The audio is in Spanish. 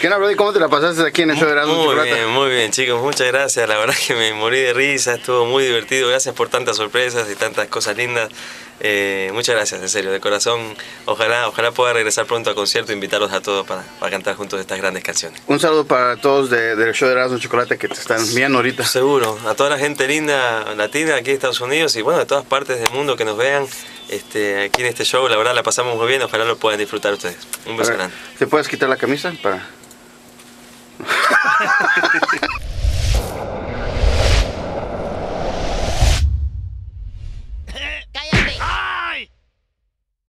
¿Qué onda, Brody? ¿Cómo te la pasaste aquí en el show de Erasmus Muy Chocolate? bien, muy bien, chicos. Muchas gracias. La verdad que me morí de risa. Estuvo muy divertido. Gracias por tantas sorpresas y tantas cosas lindas. Eh, muchas gracias, en serio, de corazón. Ojalá, ojalá pueda regresar pronto a concierto e invitarlos a todos para, para cantar juntos estas grandes canciones. Un saludo para todos de- del show de Erasmus Chocolate que te están viendo ahorita. Seguro, a toda la gente linda latina aquí de Estados Unidos y bueno, de todas partes del mundo que nos vean este, aquí en este show. La verdad la pasamos muy bien. Ojalá lo puedan disfrutar ustedes. Un beso grande. ¿Te puedes quitar la camisa para...?